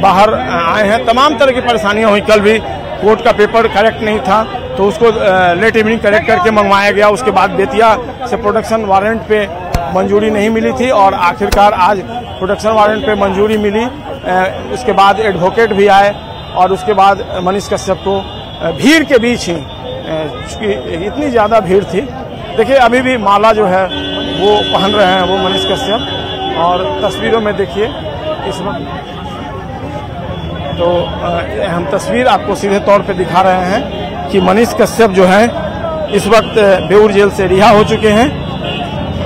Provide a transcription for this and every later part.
बाहर आए हैं। तमाम तरह की परेशानियाँ हुई। कल भी कोर्ट का पेपर करेक्ट नहीं था तो उसको लेट इवनिंग करेक्ट करके मंगवाया गया। उसके बाद बेतिया से प्रोडक्शन वारंट पे मंजूरी नहीं मिली थी और आखिरकार आज प्रोडक्शन वारंट पे मंजूरी मिली। उसके बाद एडवोकेट भी आए और उसके बाद मनीष कश्यप को भीड़ के बीच ही इतनी ज़्यादा भीड़ थी। देखिए, अभी भी माला जो है, वो पहन रहे हैं वो मनीष कश्यप। और तस्वीरों में देखिए, इस वक्त तो हम तस्वीर आपको सीधे तौर पे दिखा रहे हैं कि मनीष कश्यप जो है, इस वक्त बेऊर जेल से रिहा हो चुके हैं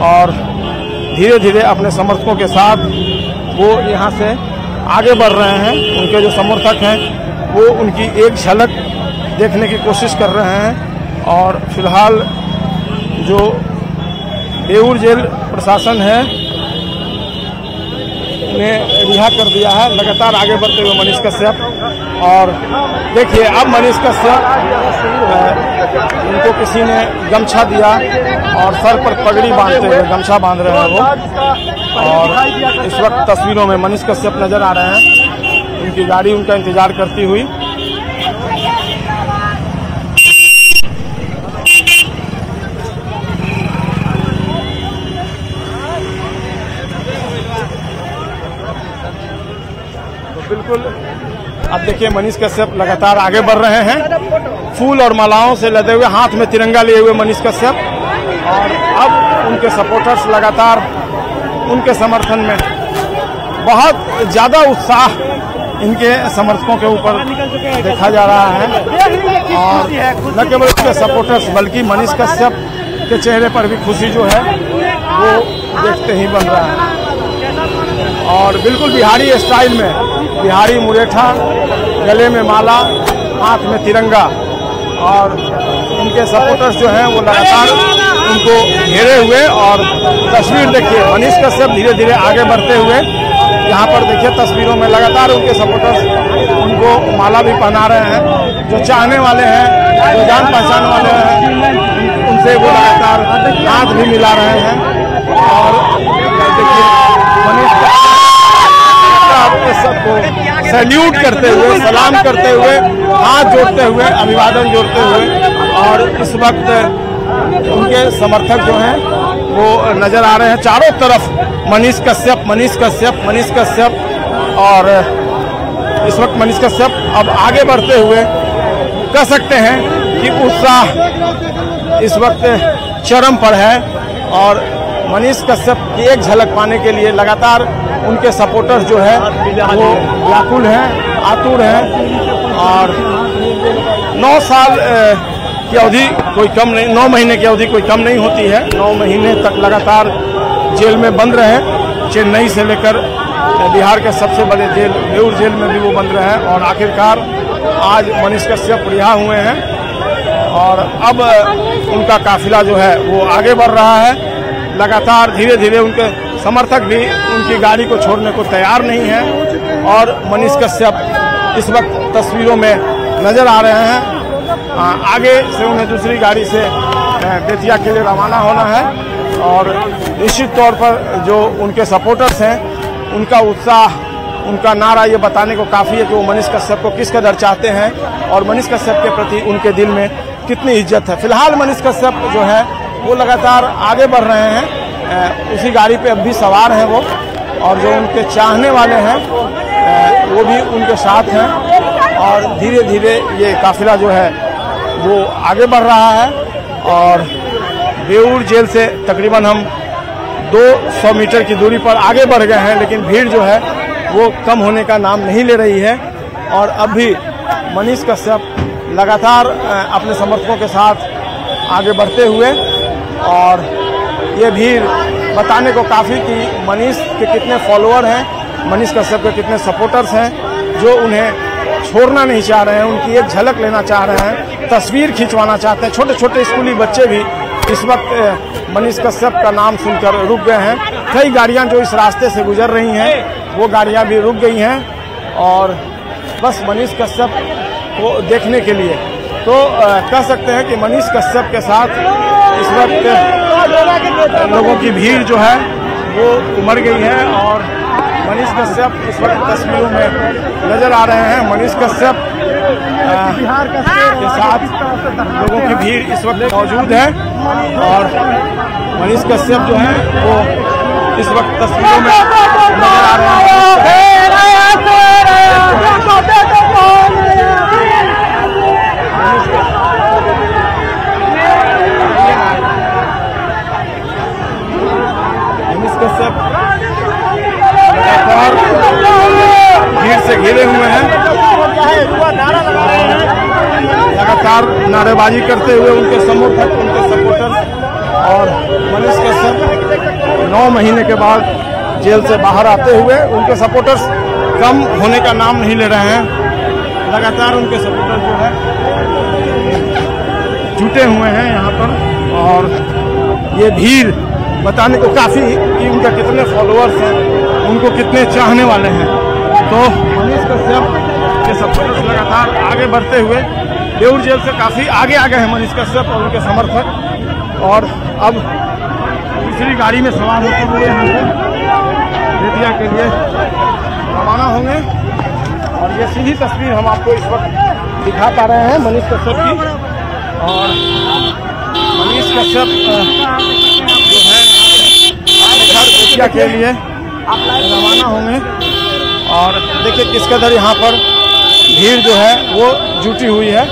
और धीरे धीरे अपने समर्थकों के साथ वो यहाँ से आगे बढ़ रहे हैं। उनके जो समर्थक हैं, वो उनकी एक झलक देखने की कोशिश कर रहे हैं और फ़िलहाल जो बेऊर जेल प्रशासन है ने रिहा कर दिया है। लगातार आगे बढ़ते हुए मनीष कश्यप। और देखिए, अब मनीष कश्यप उनको किसी ने गमछा दिया और सर पर पगड़ी बांधते हुए गमछा बाँध रहे हैं वो। और इस वक्त तस्वीरों में मनीष कश्यप नज़र आ रहे हैं। उनकी गाड़ी उनका इंतज़ार करती हुई तो बिल्कुल। अब देखिए मनीष कश्यप लगातार आगे बढ़ रहे हैं। फूल और मालाओं से लदे हुए, हाथ में तिरंगा लिए हुए मनीष कश्यप। और अब उनके सपोर्टर्स लगातार उनके समर्थन में बहुत ज़्यादा उत्साह इनके समर्थकों के ऊपर देखा जा रहा है। और न केवल उनके सपोर्टर्स बल्कि मनीष कश्यप के चेहरे पर भी खुशी जो है, वो देखते ही बन रहा है। और बिल्कुल बिहारी स्टाइल में बिहारी मुरेठा, गले में माला, हाथ में तिरंगा। और उनके सपोर्टर्स जो हैं, वो लगातार उनको घेरे हुए और तस्वीर देखिए। मनीष कश्यप धीरे धीरे आगे बढ़ते हुए यहाँ पर देखिए, तस्वीरों में लगातार उनके सपोर्टर्स उनको माला भी पहना रहे हैं। जो चाहने वाले हैं, जो जान पहचान वाले हैं, उनसे वो लगातार हाथ भी मिला रहे हैं। और देखिए, मनीष कश्यप सबको सैल्यूट करते हुए, सलाम करते हुए, हाथ जोड़ते हुए, अभिवादन जोड़ते हुए और इस वक्त उनके समर्थक जो हैं, वो नज़र आ रहे हैं चारों तरफ़। मनीष कश्यप मनीष कश्यप मनीष कश्यप और इस वक्त मनीष कश्यप अब आगे बढ़ते हुए कह सकते हैं कि उत्साह इस वक्त चरम पर है और मनीष कश्यप की एक झलक पाने के लिए लगातार उनके सपोर्टर्स जो है, वो व्याकुल हैं, आतुर हैं, और नौ साल की अवधि कोई कम नहीं, नौ महीने की अवधि कोई कम नहीं होती है। नौ महीने तक लगातार जेल में बंद रहे। चेन्नई से लेकर बिहार के सबसे बड़े जेल, बेऊर जेल में भी वो बंद रहे हैं, और आखिरकार आज मनीष कश्यप रिहा हुए हैं। और अब उनका काफिला जो है, वो आगे बढ़ रहा है। लगातार धीरे धीरे उनके समर्थक भी उनकी गाड़ी को छोड़ने को तैयार नहीं है और मनीष कश्यप इस वक्त तस्वीरों में नज़र आ रहे हैं। आगे से उन्हें दूसरी गाड़ी से बेतिया के लिए रवाना होना है और निश्चित तौर पर जो उनके सपोर्टर्स हैं, उनका उत्साह, उनका नारा ये बताने को काफ़ी है कि वो मनीष कश्यप को किस कदर चाहते हैं और मनीष कश्यप के प्रति उनके दिल में कितनी इज़्ज़त है। फ़िलहाल मनीष कश्यप जो है, वो लगातार आगे बढ़ रहे हैं। उसी गाड़ी पे अब भी सवार हैं वो, और जो उनके चाहने वाले हैं वो भी उनके साथ हैं, और धीरे धीरे ये काफिला जो है, वो आगे बढ़ रहा है, और बेऊर जेल से तकरीबन हम 200 मीटर की दूरी पर आगे बढ़ गए हैं, लेकिन भीड़ जो है, वो कम होने का नाम नहीं ले रही है, और अब भी मनीष कश्यप लगातार अपने समर्थकों के साथ आगे बढ़ते हुए, और ये भीड़ बताने को काफ़ी कि मनीष के कितने फॉलोअर हैं, मनीष कश्यप के कितने सपोर्टर्स हैं, जो उन्हें छोड़ना नहीं चाह रहे हैं, उनकी एक झलक लेना चाह रहे हैं, तस्वीर खिंचवाना चाहते हैं। छोटे छोटे स्कूली बच्चे भी इस वक्त मनीष कश्यप का नाम सुनकर रुक गए हैं। कई गाड़ियाँ जो इस रास्ते से गुजर रही हैं, वो गाड़ियाँ भी रुक गई हैं और बस मनीष कश्यप को देखने के लिए। तो कह सकते हैं कि मनीष कश्यप के साथ इस वक्त लोगों की भीड़ जो है वो उमड़ गई है और मनीष कश्यप इस वक्त तस्वीरों में नज़र आ रहे हैं मनीष कश्यप के साथ लोगों की भीड़ इस वक्त मौजूद है और मनीष कश्यप जो है वो इस वक्त तस्वीरों में नज़र आ रहे हैं कश्यप लगातार भीड़ से घिरे हुए हैं नारेबाजी करते हुए उनके समर्थक, उनके सपोर्टर और मनीष कश्यप नौ महीने के बाद जेल से बाहर आते हुए उनके सपोर्टर्स कम होने का नाम नहीं ले रहे हैं। लगातार उनके सपोर्टर जो है, जुटे हुए हैं यहाँ पर और ये भीड़ बताने को काफ़ी कि उनका कितने फॉलोअर्स हैं, उनको कितने चाहने वाले हैं। तो मनीष कश्यप के सपोर्टर्स लगातार आगे बढ़ते हुए देउर जेल से काफ़ी आगे आ गए हैं मनीष कश्यप और उनके समर्थक। और अब दूसरी गाड़ी में सवार होते हुए से बेतिया के लिए रवाना होंगे। और ये सीधी तस्वीर हम आपको इस वक्त दिखा पा रहे हैं मनीष कश्यप की। और मनीष कश्यप जो है घर बेतिया के लिए रवाना होंगे। और देखिए किस कदर यहाँ पर भीड़ जो है वो जुटी हुई है।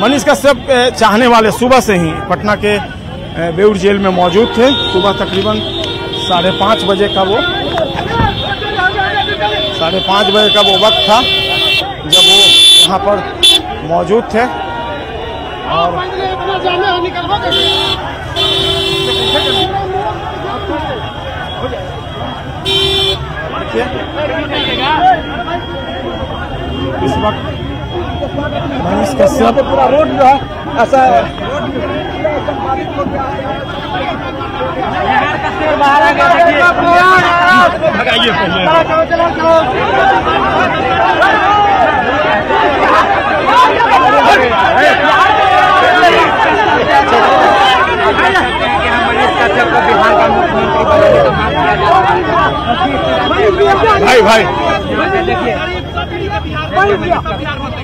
मनीष कश्यप चाहने वाले सुबह से ही पटना के बेउर जेल में मौजूद थे। सुबह तकरीबन साढ़े पाँच बजे का वो, साढ़े पाँच बजे का वो वक्त था, जब वो यहाँ पर मौजूद थे। और इस वक्त कश्यप पूरा रोड जो है ऐसा बाहर आ गया भगाइए चलो चलो चलो भाई भाई। अरे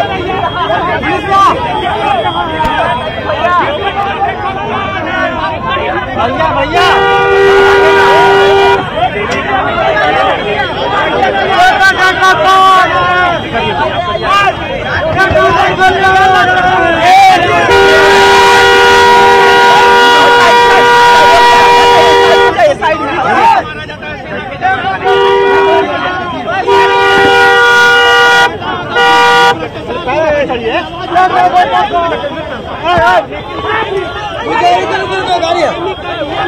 उनको भैया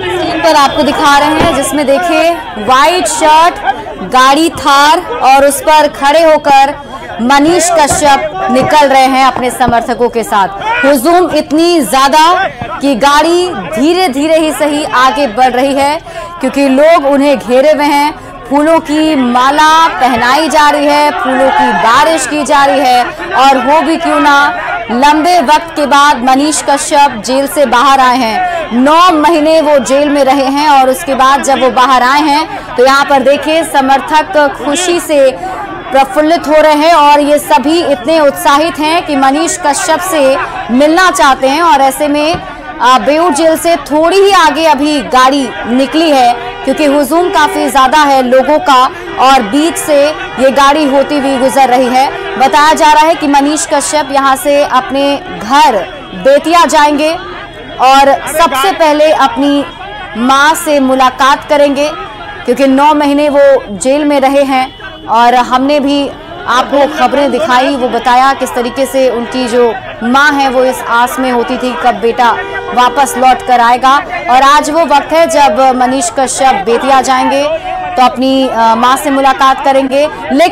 स्क्रीन पर आपको दिखा रहे हैं, जिसमें देखिए वाइट शर्ट गाड़ी थार, और उस पर खड़े होकर मनीष कश्यप निकल रहे हैं अपने समर्थकों के साथ। हुजूम इतनी ज़्यादा कि गाड़ी धीरे धीरे ही सही आगे बढ़ रही है, क्योंकि लोग उन्हें घेरे हुए हैं। फूलों की माला पहनाई जा रही है, फूलों की बारिश की जा रही है, और वो भी क्यों ना? लंबे वक्त के बाद मनीष कश्यप जेल से बाहर आए हैं। नौ महीने वो जेल में रहे हैं, और उसके बाद जब वो बाहर आए हैं तो यहाँ पर देखिए, समर्थक खुशी से प्रफुल्लित हो रहे हैं, और ये सभी इतने उत्साहित हैं कि मनीष कश्यप से मिलना चाहते हैं, और ऐसे में बेऊर जेल से थोड़ी ही आगे अभी गाड़ी निकली है। क्योंकि हुजूम काफ़ी ज़्यादा है लोगों का और बीच से ये गाड़ी होती हुई गुजर रही है। बताया जा रहा है कि मनीष कश्यप यहाँ से अपने घर बेतिया जाएँगे और सबसे पहले अपनी माँ से मुलाकात करेंगे, क्योंकि नौ महीने वो जेल में रहे हैं और हमने भी आपको खबरें दिखाई, वो बताया किस तरीके से उनकी जो माँ है, वो इस आस में होती थी, कब बेटा वापस लौट कर आएगा। और आज वो वक्त है जब मनीष कश्यप बेतिया जाएँगे तो अपनी माँ माँ से मुलाकात करेंगे। लेकिन